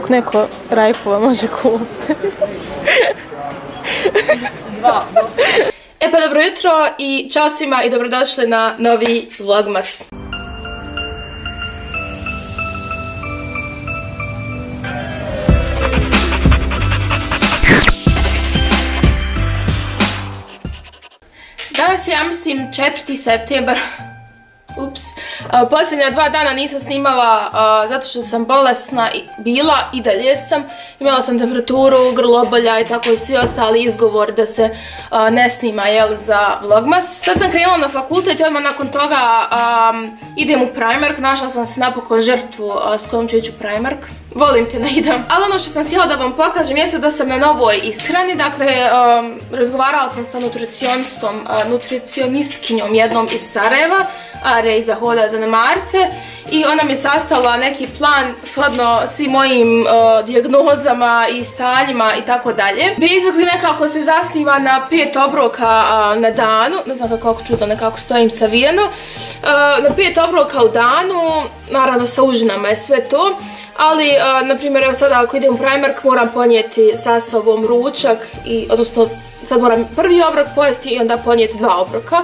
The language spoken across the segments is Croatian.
Dok neko rajfova može kupiti. Dva, dosta. E pa dobro jutro i čao svima i dobrodošli na novi Vlogmas. Danas je, ja mislim, 4. septembar. Ups. A, Posljednja dva dana nisam snimala a, zato što sam bolesna bila i dalje sam. Imala sam temperaturu, grlobolja i tako i svi ostali izgovor da se a, ne snima jel, za Vlogmas. Sad sam krenula na fakultet i odmah nakon toga idem u Primark. Našla sam se napokon žrtvu s kojom ću ići u Primark. Volim te, ne idem. Ali ono što sam htjela da vam pokažem jeste da sam na novoj ishrani. Dakle, razgovarala sam sa nutricionistom, nutricionistkinjom jednom iz Sarajeva, a Rejza Hoda za Marte. I ona mi je sastala neki plan shodno svim mojim uh, dijagnozama i stanjima i tako dalje. Basically nekako se zasniva na pet obroka na danu. Ne znam kako čudno nekako stojim savijeno. Uh, na pet obroka u danu, naravno sa užinama je sve to. Ali, uh, na primjer, evo sada ako idem u Primark moram ponijeti sa sobom ručak i, odnosno, sad moram prvi obrok pojesti i onda ponijeti dva obroka.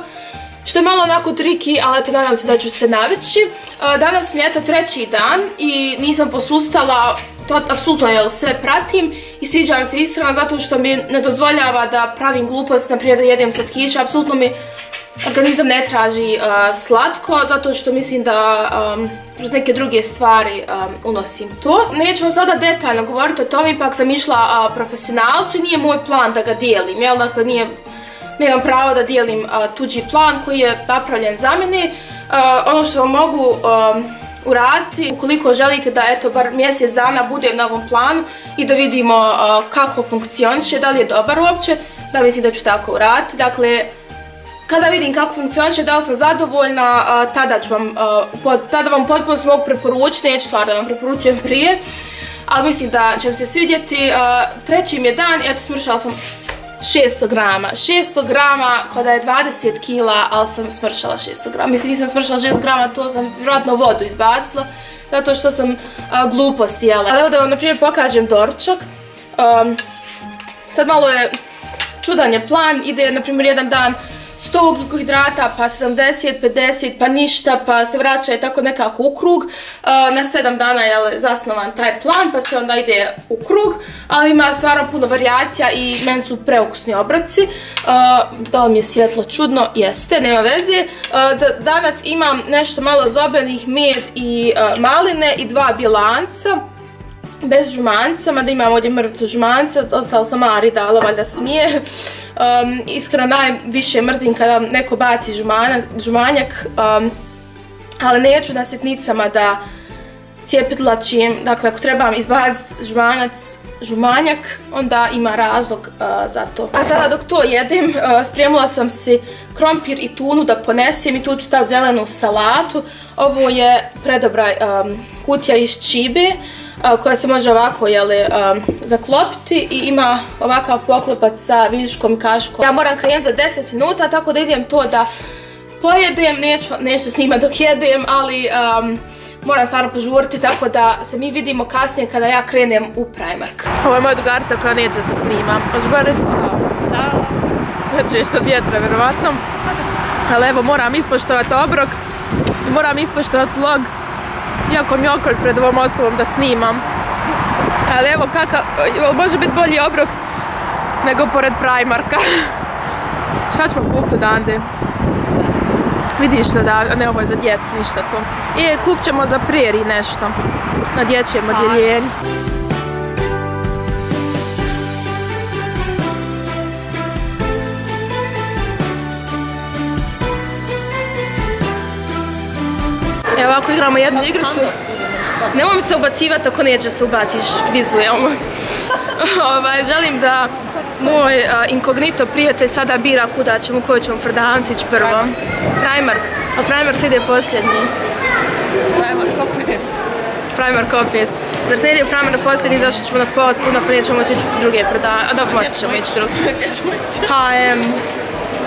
Što je malo onako triki, ali eto nadam se da ću se naveći. Uh, danas mi je eto treći dan i nisam posustala, to apsolutno jel, sve pratim i sviđa se ishrana zato što mi ne dozvoljava da pravim glupost, naprijed da jedem slatkiće, apsolutno mi organizam ne traži uh, slatko, zato što mislim da kroz neke druge stvari unosim to. Neću vam sada detaljno govoriti o tome, ipak sam išla profesionalcu i nije moj plan da ga dijelim, jel? Dakle, nije, nemam pravo da dijelim tuđi plan koji je napravljen za mene. Ono što vam mogu uraditi, ukoliko želite da eto bar mjesec dana budem na ovom planu i da vidimo kako funkcioniše, da li je dobar uopće, da mislim da ću tako uraditi. Dakle, kada vidim kako funkcioniše, da li sam zadovoljna, tada ću vam, tada vam potpuno mogu preporučiti, neću stvarno da vam preporučujem prije, ali mislim da će vam se svidjeti. Treći mi je dan, eto smršala sam 600 grama. 600 grama kada je 20 kila, ali sam smršala 600 grama. Mislim nisam smršala 600 grama, to sam vjerojatno vodu izbacila, zato što sam glupost jela. Ali evo da vam na primjer pokažem doručak. Sad malo je čudan je plan, ide na primjer jedan dan 100 ugljikohidrata, pa 70, 50, pa ništa, pa se vraća je tako nekako u krug. Uh, na 7 dana je zasnovan taj plan, pa se onda ide u krug, ali ima stvarno puno varijacija i meni su preukusni obroci. Uh, da li mi je svjetlo čudno? Jeste, nema veze. Uh, danas imam nešto malo zobenih, med i maline i dva bilanca bez žumanca, mada imam ovdje mrvicu žumanca, ostalo sam Ari dala, valjda smije. Um, iskreno najviše mrzim kada neko baci žumanjak, um, ali neću na sitnicama da cijepitlačim, dakle ako trebam izbaciti žumanac, žumanjak, onda ima razlog uh, za to. A sada dok to jedem, uh, spremila sam si krompir i tunu da ponesem i tu ću staviti zelenu salatu. Ovo je predobra um, kutija iz čibe koja se može ovako zaklopiti i ima ovakav poklopac sa viljuškom kaškom. Ja moram krenuti za 10 minuta tako da idem to da pojedem, neću, snimati dok jedem, ali moram stvarno požuriti tako da se mi vidimo kasnije kada ja krenem u Primark. Ovo je moja drugarica koja neće se snima. Možeš bar reći čao. Čao. Čuješ sad vjetra, vjerovatno. Ali evo, moram ispoštovati obrok i moram ispoštovati vlog jako mi okolj pred ovom osobom da snimam. Ali evo kakav, može biti bolji obrok nego pored Primarka. Šta ćemo kupiti odande? Vidiš da, ne ovo je za djecu, ništa to. I kup ćemo za prijeri nešto. Na dječjem odjeljenju. Evo ako igramo jednu igricu, nemoj se ubacivati ako neće se ubaciš vizualno. ovaj, želim da moj uh, inkognito prijatelj sada bira kuda ćemo, koju ćemo prodavnicu ići prvo. Primark. A Primark ide posljednji. Primark opet. Primark opet. Zar se ide Primark posljednji, zašto ćemo na povod puno prije ćemo ići druge prodavnice. A dobro, možda ćemo ići druge. Gdje ćemo ići? H&M.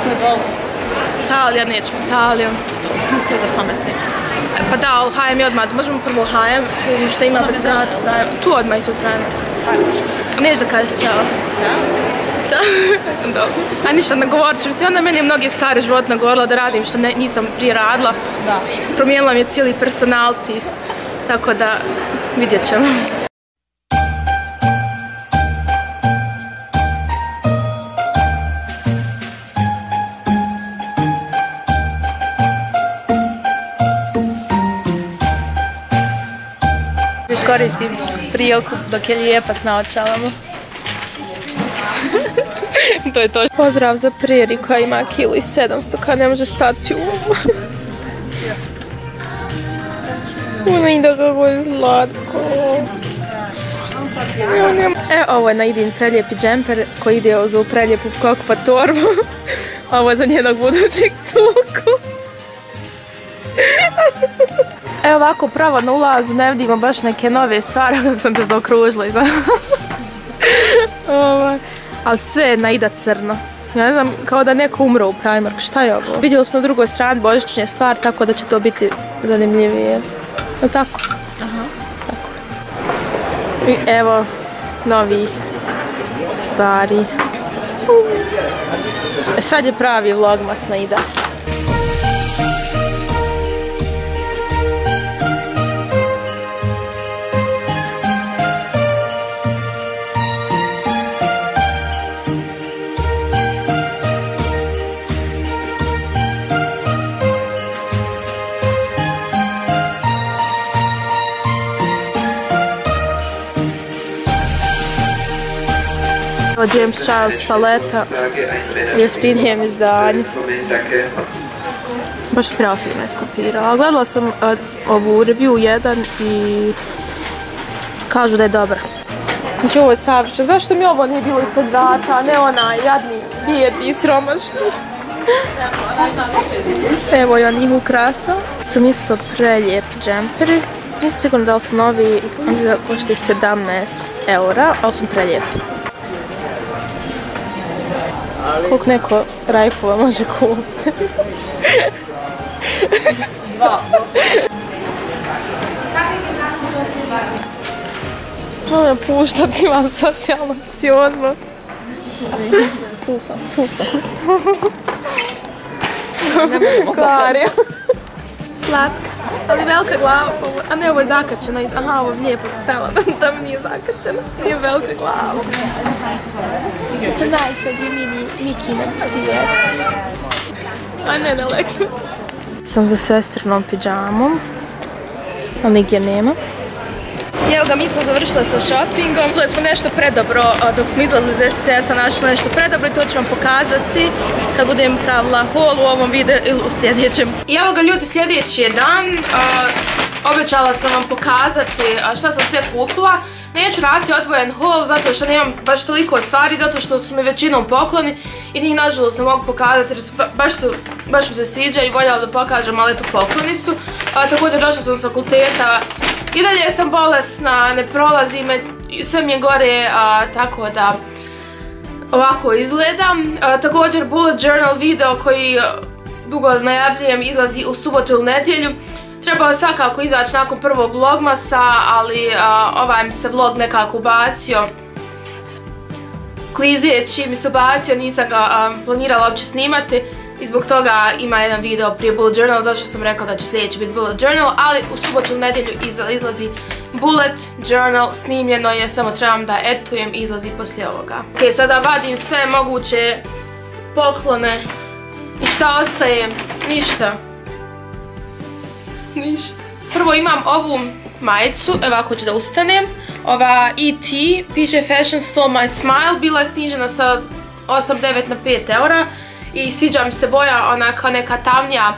To je. Italija, nećemo Italiju. To je za pametne. Pa da, ali H&M je odmah, možemo prvo H&M, što ima bez Primark. Tu odmah isu Primark. Neš da kažeš čao. Čao. Dobro. A ništa, nagovorit ću. Mislim, onda meni je mnoge stvari život nagovorila da radim što ne, nisam prije radila. Da. Promijenila mi je cijeli personality. Tako da, vidjet ćemo. Iskoristim priliku dok je lijepa s naočalama. to je to. Pozdrav za Preri koja ima kilu i 700 kad ne može stati u ovu. Ono da kako je slatko. E, ovo je Naidin preljepi džemper koji ide uz ovu preljepu kokpa torbu. Ovo je za njenog budućeg cuku. Evo ovako pravo na ulazu ne vidimo baš neke nove stvari kako sam te zaokružila iza. Ovaj, Ali sve je naida crno. Ne znam, kao da neko umro u Primark. Šta je ovo? Vidjeli smo na drugoj strani božićnje stvar, tako da će to biti zanimljivije. Je tako? Aha. Tako. I evo novih stvari. E sad je pravi vlogmas naida. Evo James Charles paleta u jeftinijem izdanju. Baš pravo fino je skopirala. Gledala sam uh, ovu review jedan i kažu da je dobra. Znači ovo je savršeno. Zašto mi ovo nije bilo ispod vrata, a ne onaj jadni, bijedni, sromašni? Evo i onih ukrasa. Su mi isto prelijepi džemperi. Nisam sigurna da li su novi, mislim da koštaju 17 eura, ali su prelijepi. Koliko neko rajfova može kupiti? Dva. Mogu me puštati, imam socijalnu anksioznost. Pufam, pufam. Klarija. Slatka. Ali velika glava, a ne ovo je zakačeno, iz- aha ovo je lijepo stala, da mi nije zakačeno, nije velika glava. Najslađi mini Miki na svijetu. A ne na leksu. Sam za sestrinom pidžamom, ali nigdje nema. Evo ga, mi smo završile sa shoppingom. Čuli smo nešto predobro dok smo izlazili iz SCS-a, našli smo nešto predobro i to ću vam pokazati kad budem pravila haul u ovom videu ili u sljedećem. I evo ga ljudi, sljedeći je dan. Obećala sam vam pokazati šta sam sve kupila. Neću raditi odvojen haul zato što nemam baš toliko stvari, zato što su mi većinom pokloni i njih nažalost ne mogu pokazati jer baš, baš mi se sviđa i voljela da pokažem, ali eto pokloni su. Također došla sam s fakulteta i dalje sam bolesna, ne prolazi me, sve mi je gore, tako da ovako izgleda. A, također bullet journal video koji dugo najavljujem izlazi u subotu ili nedjelju. Trebao je svakako izaći nakon prvog vlogmasa, ali ovaj mi se vlog nekako ubacio klizeći mi se ubacio, nisam ga planirala uopće snimati i zbog toga ima jedan video prije Bullet Journal, zato što sam rekla da će sljedeći biti Bullet Journal, ali u subotu u nedjelju izla- izlazi Bullet Journal, snimljeno je, samo trebam da etujem izlazi poslije ovoga. Ok, sada vadim sve moguće poklone i šta ostaje? Ništa. Ništa. Prvo imam ovu majicu, evo ako ću da ustanem. Ova ET, piše Fashion Stole My Smile, bila je snižena sa 8-9 na 5 eura. I sviđa mi se boja onaka neka tamnija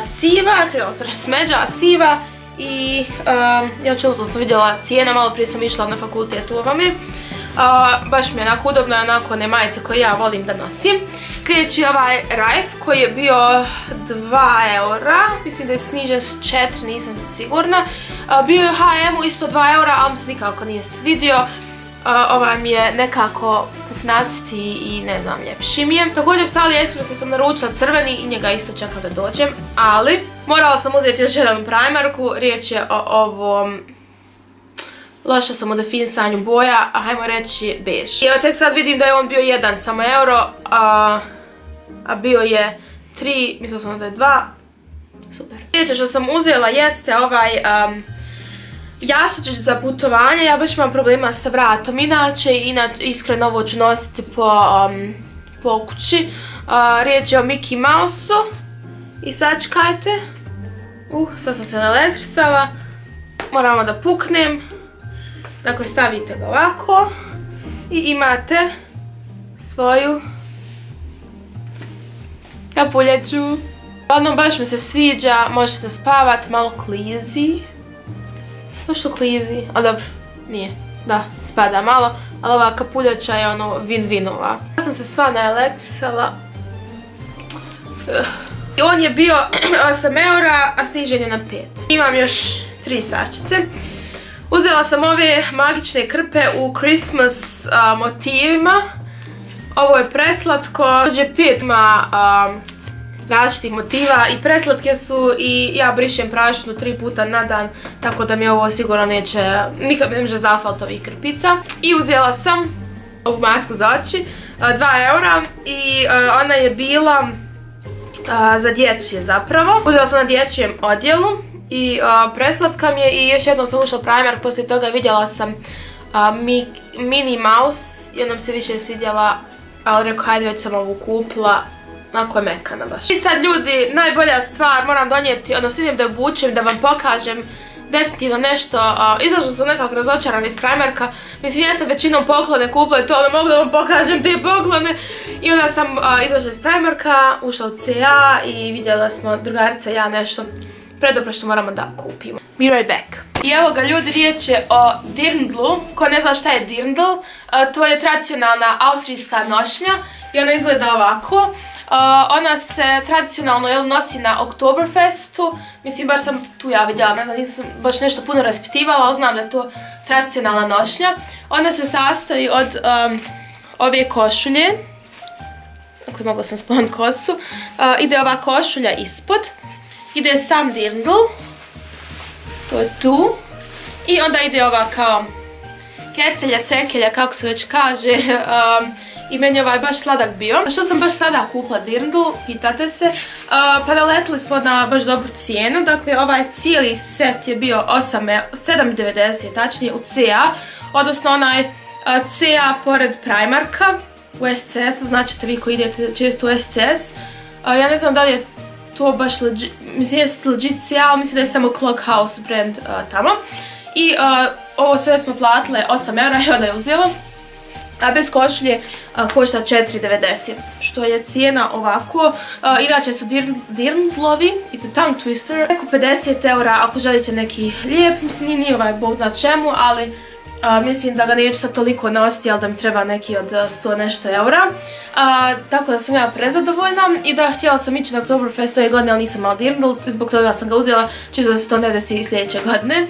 siva, krenula sam reći smeđa, siva. I a, ja čelo sam vidjela cijene, malo prije sam išla na fakultet u ovome. Baš mi je onako udobno, onako one majice koje ja volim da nosim. Sljedeći je ovaj Rajf koji je bio 2 eura, mislim da je snižen s 4, nisam sigurna. Bio je H&M-u isto 2 eura, ali mi se nikako nije svidio. A, ovaj mi je nekako pufnasti i ne znam, ljepši je. Također sa AliExpressa sam naručila crveni i njega isto čekam da dođem, ali morala sam uzeti još jedan primarku, riječ je o ovom loša sam u definisanju boja, a hajmo reći bež. I evo tek sad vidim da je on bio jedan samo euro, a, bio je tri, mislila sam da je dva, super. Sljedeće što sam uzela jeste ovaj jastučić za putovanje, ja baš imam problema sa vratom, inače, iskreno ovo ću nositi po, po kući. riječ je o Mickey Mouse-u i sačkajte. Uh, sad sam se naleksala. Moramo da puknem. Dakle, stavite ga ovako. I imate svoju kapuljeću. Uglavnom, baš mi se sviđa, možete spavat, malo klizi. Što klizi? A dobro, nije. Da, spada malo, ali ova kapuljača je ono win-winova. Ja sam se sva naelektrisala. I on je bio 8 eura, a snižen je na 5. Imam još 3 sačice. Uzela sam ove magične krpe u Christmas motivima. Ovo je preslatko. Dođe pet ima različitih motiva i preslatke su i ja brišem prašnu tri puta na dan tako da mi ovo sigurno neće, nikad ne može zafaliti ovih krpica. I uzela sam ovu masku za oči, 2 eura i ona je bila za djecu je zapravo. Uzela sam na dječjem odjelu i preslatka mi je i još jednom sam ušla primer, poslije toga vidjela sam Mini Mouse, jednom se više svidjela, ali rekao hajde već sam ovu kupila, onako je mekana baš. I sad ljudi, najbolja stvar moram donijeti, odnosno idem da obučem, da vam pokažem definitivno nešto, izlažila sam nekako razočarana iz Primarka, mislim ja sam većinom poklone kupila to, ali mogu da vam pokažem te poklone i onda sam izlažila iz Primarka, ušla u CA i vidjela smo drugarica ja nešto predobro što moramo da kupimo. Be right back. I evo ga ljudi, riječ je o dirndlu. Ko ne zna šta je dirndl, to je tradicionalna austrijska nošnja i ona izgleda ovako. Ona se tradicionalno nosi na Oktoberfestu, mislim bar sam tu ja vidjela, ne znam, nisam baš nešto puno raspitivala, ali znam da je to tradicionalna nošnja. Ona se sastoji od ove košulje, ako mogla sam skloniti kosu, ide ova košulja ispod, ide sam dirndl, to je tu, i onda ide ova kao kecelja, cekelja, kako se već kaže, i meni je ovaj baš sladak bio. Što sam baš sada kupila dirndl, pitate se, pa naletili smo na baš dobru cijenu, dakle ovaj cijeli set je bio 7,90 tačnije u CA, odnosno onaj CA pored Primarka u SCS, značite vi koji idete često u SCS. Ja ne znam da li je to baš legit CA, ali mislim da je samo Clockhouse brand tamo. I ovo sve smo platile 8 eura i onda je uzela a bez košlje košta 4,90 što je cijena ovako. Inače su dirndlovi, it's a tongue twister, preko 50 eura ako želite neki lijep, mislim nije ovaj bog zna čemu, ali mislim da ga neću sad toliko nositi, ali da mi treba neki od 100 nešto eura. tako da sam ja prezadovoljna i da htjela sam ići na Oktoberfest ove godine, ali nisam imala dirndl, zbog toga sam ga uzela, čisto da se to ne desi sljedeće godine.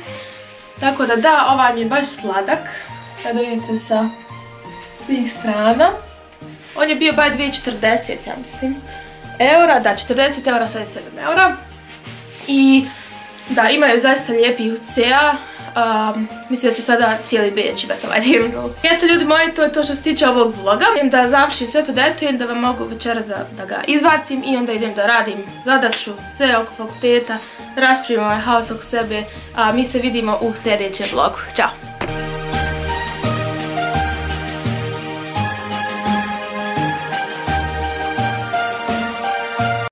Tako da da, ovaj mi je baš sladak, kada vidite sa svih strana. On je bio baj 2,40 ja mislim. Eura, da 40 eura, sad je 7 eura. I da, imaju zaista lijepi UCA. Um, mislim da će sada cijeli Beč imati ovaj. Eto ljudi moji, to je to što se tiče ovog vloga. Idem da završim sve to detaljno, da vam mogu večeras da, ga izbacim i onda idem da radim zadaću, sve oko fakulteta, da raspravim ovaj haos oko sebe. A mi se vidimo u sljedećem vlogu. Ćao!